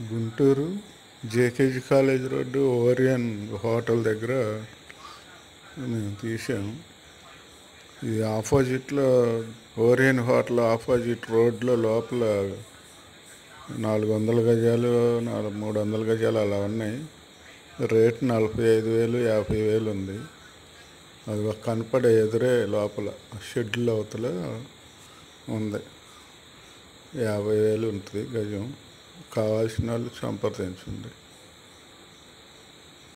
Guntur JKG college road Orion hotel దగ్గర మేము తీసాము ఇది ఆపోజిట్లో ఓరియన్ హోటల్ ఆపోజిట్ రోడ్లో లోపల నాలుగు వందల గజాలు నాలుగు మూడు వందల గజాలు అలా ఉన్నాయి. రేట్ నలభై ఐదు వేలు యాభై వేలు ఉంది. అది ఒక కనపడే ఎదురే లోపల షెడ్యూల్ అవతల ఉంది. యాభై వేలు ఉంటుంది గజం. కావాల్సిన వాళ్ళు సంప్రదించండి.